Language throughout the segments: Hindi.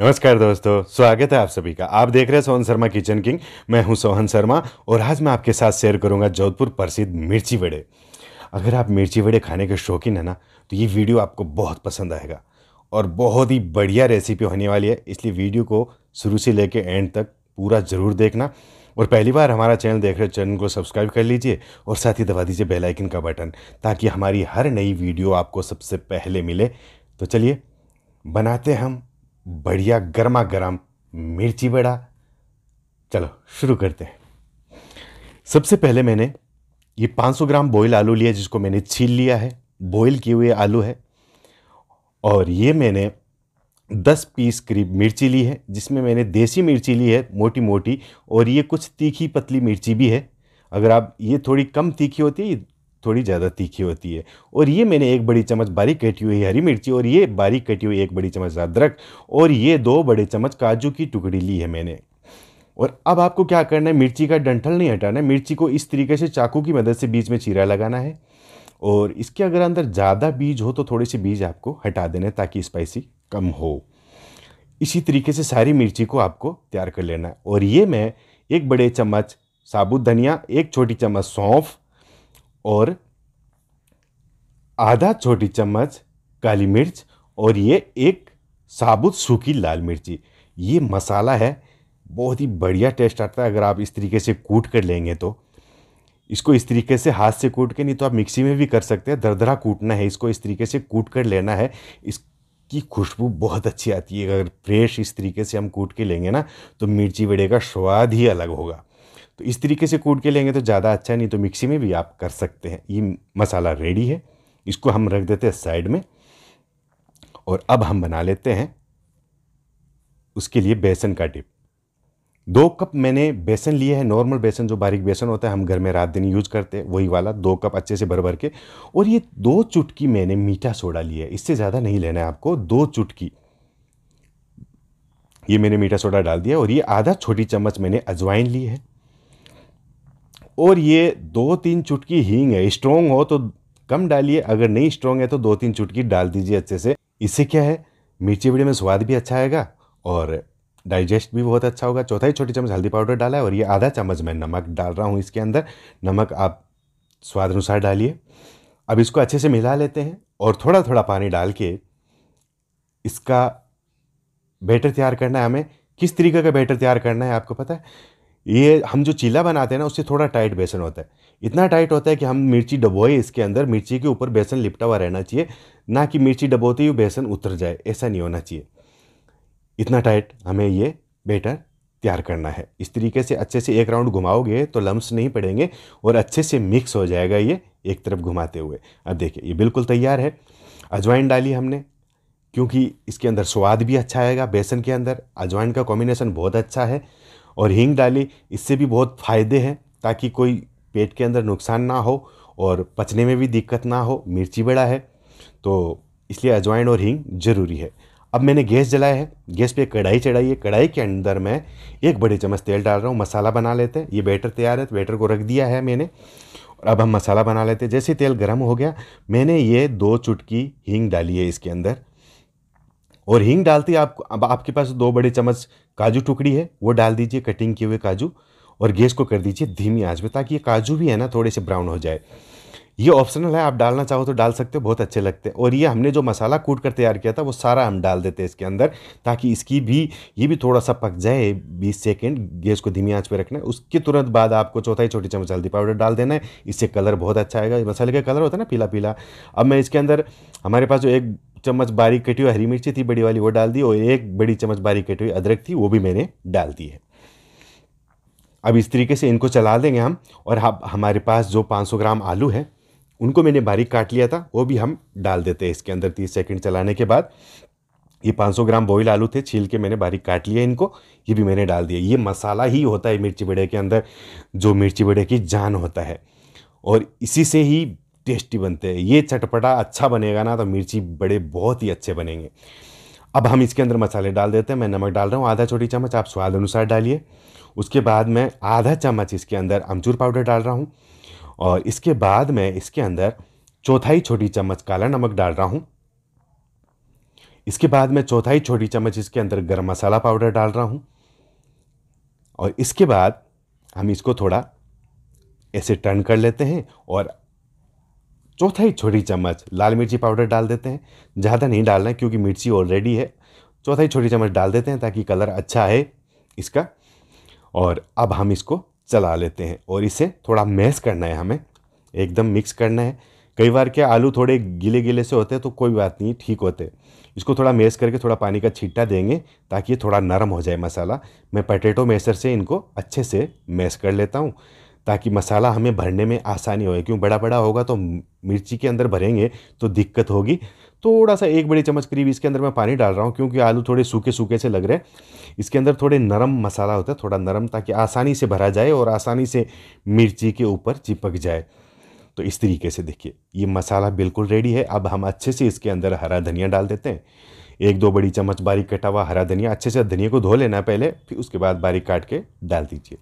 नमस्कार दोस्तों, स्वागत है आप सभी का। आप देख रहे हैं सोहन शर्मा किचन किंग। मैं हूँ सोहन शर्मा और आज मैं आपके साथ शेयर करूँगा जोधपुर प्रसिद्ध मिर्ची वड़े। अगर आप मिर्ची वड़े खाने के शौकीन है ना तो ये वीडियो आपको बहुत पसंद आएगा और बहुत ही बढ़िया रेसिपी होने वाली है। इसलिए वीडियो को शुरू से लेकर एंड तक पूरा ज़रूर देखना और पहली बार हमारा चैनल देख रहे चैनल को सब्सक्राइब कर लीजिए और साथ ही दबा दीजिए बेल आइकन का बटन ताकि हमारी हर नई वीडियो आपको सबसे पहले मिले। तो चलिए, बनाते हम बढ़िया गर्मा गर्म मिर्ची बड़ा। चलो, शुरू करते हैं। सबसे पहले मैंने ये 500 ग्राम बॉयल आलू लिया, जिसको मैंने छील लिया है। बॉयल किए हुए आलू है। और ये मैंने 10 पीस करीब मिर्ची ली है, जिसमें मैंने देसी मिर्ची ली है मोटी मोटी और ये कुछ तीखी पतली मिर्ची भी है। अगर आप, ये थोड़ी कम तीखी होती थोड़ी ज़्यादा तीखी होती है। और ये मैंने एक बड़ी चम्मच बारीक कटी हुई हरी मिर्ची और ये बारीक कटी हुई एक बड़ी चम्मच अदरक और ये दो बड़े चम्मच काजू की टुकड़ी ली है मैंने। और अब आपको क्या करना है, मिर्ची का डंठल नहीं हटाना है, मिर्ची को इस तरीके से चाकू की मदद से बीच में चीरा लगाना है। और इसके अगर अंदर ज़्यादा बीज हो तो थोड़े से बीज आपको हटा देना ताकि स्पाइसी कम हो। इसी तरीके से सारी मिर्ची को आपको तैयार कर लेना है। और ये मैं एक बड़े चम्मच साबुत धनिया, एक छोटी चम्मच सौंफ और आधा छोटी चम्मच काली मिर्च और ये एक साबुत सूखी लाल मिर्ची। ये मसाला है, बहुत ही बढ़िया टेस्ट आता है, अगर आप इस तरीके से कूट कर लेंगे तो। इसको इस तरीके से हाथ से कूट के, नहीं तो आप मिक्सी में भी कर सकते हैं, दरदरा कूटना है, इसको इस तरीके से कूट कर लेना है। इसकी खुशबू बहुत अच्छी आती है, अगर फ्रेश इस तरीके से हम कूट के लेंगे ना तो मिर्ची वड़े का स्वाद ही अलग होगा। तो इस तरीके से कूट के लेंगे तो ज़्यादा अच्छा नहीं तो मिक्सी में भी आप कर सकते हैं। ये मसाला रेडी है। इसको हम रख देते हैं साइड में और अब हम बना लेते हैं उसके लिए बेसन का टिप दो कप मैंने बेसन लिए है, नॉर्मल बेसन, जो बारीक बेसन होता है, हम घर में रात दिन यूज़ करते हैं, वही वाला, दो कप अच्छे से भर भर के। और ये दो चुटकी मैंने मीठा सोडा लिया है, इससे ज़्यादा नहीं लेना है आपको, दो चुटकी। ये मैंने मीठा सोडा डाल दिया और ये आधा छोटी चम्मच मैंने अजवाइन ली है। और ये दो तीन चुटकी हींग है स्ट्रोंग हो तो कम डालिए, अगर नहीं स्ट्रोंग है तो दो तीन चुटकी डाल दीजिए अच्छे से। इससे क्या है, मिर्ची बड़ी में स्वाद भी अच्छा आएगा और डाइजेस्ट भी बहुत अच्छा होगा। चौथा ही छोटी चम्मच हल्दी पाउडर डाला है और ये आधा चम्मच मैं नमक डाल रहा हूँ इसके अंदर। नमक आप स्वाद अनुसार डालिए। अब इसको अच्छे से मिला लेते हैं और थोड़ा थोड़ा पानी डाल के इसका बैटर तैयार करना है हमें। किस तरीके का बैटर तैयार करना है आपको पता है? ये हम जो चीला बनाते हैं ना, उससे थोड़ा टाइट बेसन होता है। इतना टाइट होता है कि हम मिर्ची डबोए इसके अंदर, मिर्ची के ऊपर बेसन लिपटा हुआ रहना चाहिए, ना कि मिर्ची डबोते ही बेसन उतर जाए, ऐसा नहीं होना चाहिए। इतना टाइट हमें ये बेटर तैयार करना है। इस तरीके से अच्छे से एक राउंड घुमाओगे तो लम्स नहीं पड़ेंगे और अच्छे से मिक्स हो जाएगा ये एक तरफ़ घुमाते हुए। अब देखिए, ये बिल्कुल तैयार है। अजवाइन डाली हमने, क्योंकि इसके अंदर स्वाद भी अच्छा आएगा बेसन के अंदर। अजवाइन का कॉम्बिनेशन बहुत अच्छा है। और हींग डाली, इससे भी बहुत फ़ायदे हैं ताकि कोई पेट के अंदर नुकसान ना हो और पचने में भी दिक्कत ना हो। मिर्ची बड़ा है तो इसलिए अजवाइन और हींग ज़रूरी है। अब मैंने गैस जलाया है। गैस पे कढ़ाई चढ़ाई है। कढ़ाई के अंदर मैं एक बड़े चम्मच तेल डाल रहा हूँ। मसाला बना लेते हैं। ये बैटर तैयार है। तो बैटर को रख दिया है मैंने। और अब हम मसाला बना लेते हैं। जैसे तेल गर्म हो गया, मैंने ये दो चुटकी हींग डाली है इसके अंदर। और हींग डालते आप, अब आपके पास दो बड़े चम्मच काजू टुकड़ी है, वो डाल दीजिए कटिंग किए हुए काजू और गैस को कर दीजिए धीमी आँच में ताकि ये काजू भी है ना, थोड़े से ब्राउन हो जाए। ये ऑप्शनल है, आप डालना चाहो तो डाल सकते हो, बहुत अच्छे लगते हैं। और ये हमने जो मसाला कूट कर तैयार किया था, वो सारा हम डाल देते हैं इसके अंदर, ताकि इसकी भी, ये भी थोड़ा सा पक जाए, बीस सेकेंड, गैस को धीमी आँच पे रखना है। उसके तुरंत बाद आपको चौथाई छोटी चम्मच हल्दी पाउडर डाल देना है। इससे कलर बहुत अच्छा आएगा। मसाले का कलर होता है ना पीला पीला अब मैं इसके अंदर, हमारे पास जो एक चम्मच बारीक कटी हुई हरी मिर्ची थी, बड़ी वाली, वो डाल दी, और एक बड़ी चम्मच बारीक कटी हुई अदरक थी, वो भी मैंने डाल दी है। अब इस तरीके से इनको चला देंगे हम, और हमारे पास जो 500 ग्राम आलू है उनको मैंने बारीक काट लिया था, वो भी हम डाल देते हैं इसके अंदर तीस सेकेंड चलाने के बाद। ये 500 ग्राम बॉयल आलू थे, छील के मैंने बारीक काट लिया इनको, ये भी मैंने डाल दिया। ये मसाला ही होता है मिर्ची बड़े के अंदर, जो मिर्ची बड़े की जान होता है। और इसी से ही टेस्टी बनते हैं। ये चटपटा अच्छा बनेगा ना तो मिर्ची बड़े बहुत ही अच्छे बनेंगे। अब हम इसके अंदर मसाले डाल देते हैं। मैं नमक डाल रहा हूँ, आधा छोटी चम्मच, आप स्वाद अनुसार डालिए। उसके बाद मैं आधा चम्मच इसके अंदर अमचूर पाउडर डाल रहा हूँ। और इसके बाद मैं इसके अंदर चौथाई छोटी चम्मच काला नमक डाल रहा हूँ। इसके बाद मैं चौथाई छोटी चम्मच इसके अंदर गर्म मसाला पाउडर डाल रहा हूँ। और इसके बाद हम इसको थोड़ा ऐसे टर्न कर लेते हैं और चौथाई छोटी चम्मच लाल मिर्ची पाउडर डाल देते हैं। ज़्यादा नहीं डालना है क्योंकि मिर्ची ऑलरेडी है। चौथाई छोटी चम्मच डाल देते हैं ताकि कलर अच्छा है इसका। और अब हम इसको चला लेते हैं और इसे थोड़ा मैश करना है हमें, एकदम मिक्स करना है। कई बार क्या आलू थोड़े गीले गीले से होते हैं तो कोई बात नहीं, ठीक होते इसको थोड़ा मैश करके थोड़ा पानी का छीटा देंगे ताकि ये थोड़ा नरम हो जाए मसाला। मैं पटेटो मैसर से इनको अच्छे से मैश कर लेता हूँ ताकि मसाला हमें भरने में आसानी हो। क्यों बड़ा बड़ा होगा तो मिर्ची के अंदर भरेंगे तो दिक्कत होगी। थोड़ा सा एक बड़ी चम्मच करीब इसके अंदर मैं पानी डाल रहा हूँ, क्योंकि आलू थोड़े सूखे सूखे से लग रहे हैं। इसके अंदर थोड़े नरम मसाला होता है, थोड़ा नरम, ताकि आसानी से भरा जाए और आसानी से मिर्ची के ऊपर चिपक जाए। तो इस तरीके से देखिए, ये मसाला बिल्कुल रेडी है। अब हम अच्छे से इसके अंदर हरा धनिया डाल देते हैं। एक दो बड़ी चम्मच बारीक कटा हुआ हरा धनिया, अच्छे से धनिया को धो लेना पहले, फिर उसके बाद बारीक काट के डाल दीजिए।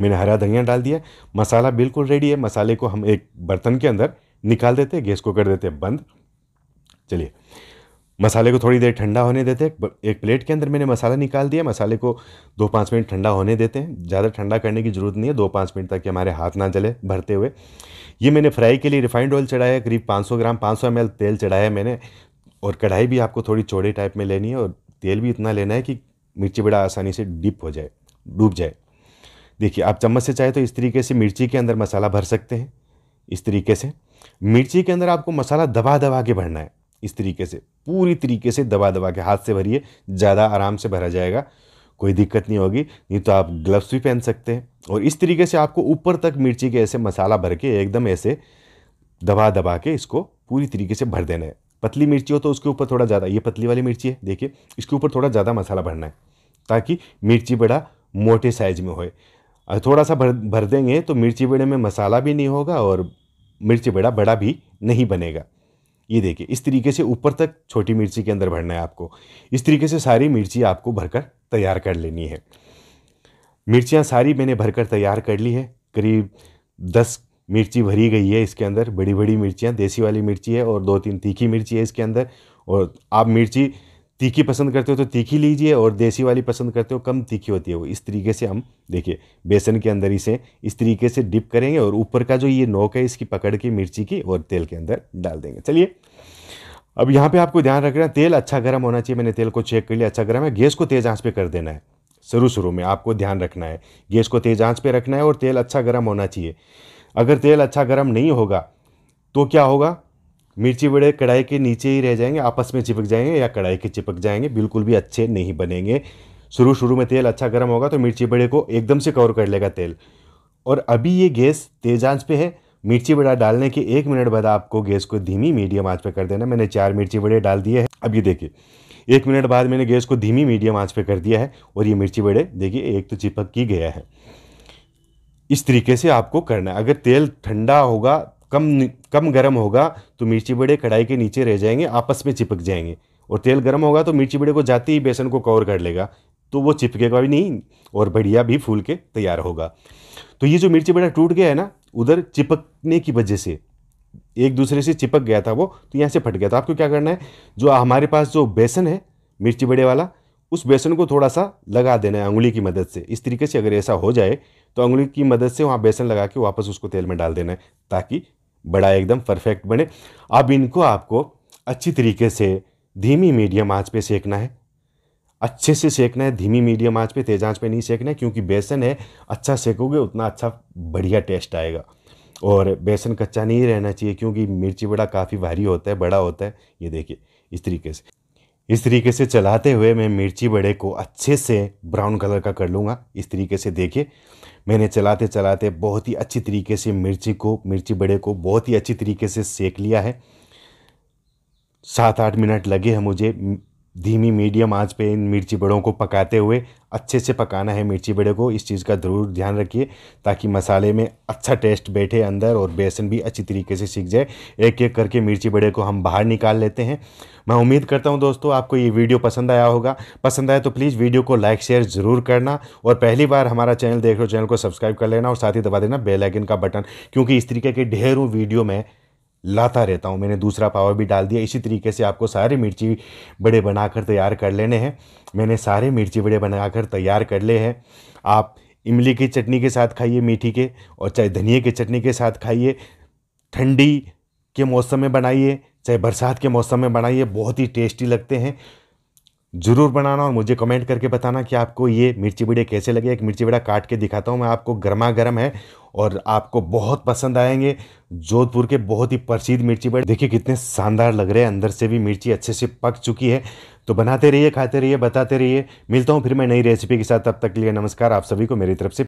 मैंने हरा धनिया डाल दिया, मसाला बिल्कुल रेडी है। मसाले को हम एक बर्तन के अंदर निकाल देते गैस को कर देते बंद। चलिए। मसाले को थोड़ी देर ठंडा होने देते हैं एक प्लेट के अंदर मैंने मसाला निकाल दिया, मसाले को दो पाँच मिनट ठंडा होने देते हैं। ज़्यादा ठंडा करने की ज़रूरत नहीं है, दो पाँच मिनट तक हमारे हाथ ना जले भरते हुए। ये मैंने फ्राई के लिए रिफाइंड ऑयल चढ़ाया करीब 500 ग्राम 500 एम तेल चढ़ाया मैंने। और कढ़ाई भी आपको थोड़ी चौड़े टाइप में लेनी है और तेल भी इतना लेना है कि मिर्ची बड़ा आसानी से डिप हो जाए, डूब जाए। देखिए, आप चम्मच से चाहे तो इस तरीके से मिर्ची के अंदर मसाला भर सकते हैं, इस तरीके से। मिर्ची के अंदर आपको मसाला दबा दबा के भरना है। इस तरीके से, पूरी तरीके से दबा दबा के हाथ से भरिए, ज़्यादा आराम से भरा जाएगा। कोई दिक्कत नहीं होगी, नहीं तो आप ग्लव्स भी पहन सकते हैं। और इस तरीके से आपको ऊपर तक मिर्ची के ऐसे मसाला भर के एकदम ऐसे दबा दबा के इसको पूरी तरीके से भर देना है। पतली मिर्ची हो तो उसके ऊपर थोड़ा ज़्यादा, ये पतली वाली मिर्ची है, देखिए, इसके ऊपर थोड़ा ज़्यादा मसाला भरना है, ताकि मिर्ची बड़ा मोटे साइज़ में होए। थोड़ा सा भर भर देंगे तो मिर्ची बड़े में मसाला भी नहीं होगा और मिर्ची बड़ा बड़ा भी नहीं बनेगा। ये देखिए, इस तरीके से ऊपर तक छोटी मिर्ची के अंदर भरना है आपको। इस तरीके से सारी मिर्ची आपको भरकर तैयार कर लेनी है। मिर्चियाँ सारी मैंने भरकर तैयार कर ली है। करीब दस मिर्ची भरी गई है इसके अंदर। बड़ी बड़ी मिर्चियाँ, देसी वाली मिर्ची है और दो तीन तीखी मिर्ची है इसके अंदर। और आप मिर्ची तीखी पसंद करते हो तो तीखी लीजिए और देसी वाली पसंद करते हो, कम तीखी होती है वो। इस तरीके से हम, देखिए, बेसन के अंदर इसे, इस तरीके से डिप करेंगे और ऊपर का जो ये नोक है, इसकी पकड़ के मिर्ची की और तेल के अंदर डाल देंगे। चलिए, अब यहाँ पे आपको ध्यान रखना है, तेल अच्छा गर्म होना चाहिए। मैंने तेल को चेक कर लिया अच्छा गर्म है, गैस को तेज़ आँच पे कर देना है। शुरू शुरू में आपको ध्यान रखना है, गैस को तेज़ आँच पे रखना है और तेल अच्छा गर्म होना चाहिए। अगर तेल अच्छा गर्म नहीं होगा तो क्या होगा? मिर्ची बड़े कढ़ाई के नीचे ही रह जाएँगे, आपस में चिपक जाएँगे या कढ़ाई के चिपक जाएँगे, बिल्कुल भी अच्छे नहीं बनेंगे। शुरू शुरू में तेल अच्छा गर्म होगा तो मिर्ची बड़े को एकदम से कवर कर लेगा तेल। और अभी ये गैस तेज आँच पे है, मिर्ची बड़ा डालने के एक मिनट बाद आपको गैस को धीमी मीडियम आँच पे कर देना मैंने चार मिर्ची बड़े डाल दिए हैं। ये देखिए, एक मिनट बाद मैंने गैस को धीमी मीडियम आँच पे कर दिया है और ये मिर्ची बड़े, देखिए, एक तो चिपक ही गया है। इस तरीके से आपको करना है। अगर तेल ठंडा होगा कम कम गर्म होगा तो मिर्ची बड़े कढ़ाई के नीचे रह जाएँगे, आपस में चिपक जाएँगे। और तेल गर्म होगा तो मिर्ची बड़े को जाते ही बेसन को कवर कर लेगा तो वो चिपकेगा भी नहीं और बढ़िया भी फूल के तैयार होगा। तो ये जो मिर्ची बड़ा टूट गया है ना, उधर चिपकने की वजह से, एक दूसरे से चिपक गया था वो तो यहाँ से फट गया था। आपको क्या करना है, जो हमारे पास जो बेसन है, मिर्ची बड़े वाला, उस बेसन को थोड़ा सा लगा देना है उंगली की मदद से। इस तरीके से अगर ऐसा हो जाए तो उंगली की मदद से वहाँ बेसन लगा के वापस उसको तेल में डाल देना है, ताकि बड़ा एकदम परफेक्ट बने। अब इनको आपको अच्छी तरीके से धीमी मीडियम आँच पे सेकना है। अच्छे से सेकना है, धीमी मीडियम आँच पे, तेज आँच पे नहीं सेकना है, क्योंकि बेसन है अच्छा सेकोगे उतना अच्छा बढ़िया टेस्ट आएगा। और बेसन कच्चा नहीं रहना चाहिए, क्योंकि मिर्ची बड़ा काफ़ी भारी होता है, बड़ा होता है। ये देखिए, इस तरीके से। इस तरीके से चलाते हुए मैं मिर्ची बड़े को अच्छे से ब्राउन कलर का कर लूँगा। इस तरीके से देखिए। मैंने चलाते चलाते बहुत ही अच्छी तरीके से मिर्ची को, मिर्ची बड़े को बहुत ही अच्छी तरीके से सेक लिया है। सात आठ मिनट लगे हैं मुझे धीमी मीडियम आँच पे इन मिर्ची बड़ों को पकाते हुए, अच्छे से पकाना है मिर्ची बड़े को, इस चीज़ का ज़रूर ध्यान रखिए, ताकि मसाले में अच्छा टेस्ट बैठे अंदर और बेसन भी अच्छी तरीके से सीख जाए। एक एक करके मिर्ची बड़े को हम बाहर निकाल लेते हैं। मैं उम्मीद करता हूँ दोस्तों, आपको ये वीडियो पसंद आया होगा। पसंद आया तो प्लीज़ वीडियो को लाइक, शेयर ज़रूर करना और पहली बार हमारा चैनल देख रहे हो, चैनल को सब्सक्राइब कर लेना और साथ ही दबा देना बेलाइकन का बटन, क्योंकि इस तरीके के ढेरों वीडियो में लाता रहता हूँ। मैंने दूसरा पावर भी डाल दिया। इसी तरीके से आपको सारे मिर्ची बड़े बनाकर तैयार कर लेने हैं। मैंने सारे मिर्ची बड़े बनाकर तैयार कर ले हैं। आप इमली की चटनी के साथ खाइए मीठी के, और चाहे धनिए की चटनी के साथ खाइए। ठंडी के मौसम में बनाइए, चाहे बरसात के मौसम में बनाइए। बहुत ही टेस्टी लगते हैं। ज़रूर बनाना और मुझे कमेंट करके बताना कि आपको ये मिर्ची बड़े कैसे लगे। एक मिर्ची बड़ा काट के दिखाता हूँ मैं आपको। गर्मा गर्म है और आपको बहुत पसंद आएँगे। जोधपुर के बहुत ही प्रसिद्ध मिर्ची बड़े देखिए कितने शानदार लग रहे हैं। अंदर से भी मिर्ची अच्छे से पक चुकी है। तो बनाते रहिए, खाते रहिए, बताते रहिए। मिलता हूँ फिर मैं नई रेसिपी के साथ। तब तक के लिए नमस्कार। आप सभी को मेरी तरफ़ से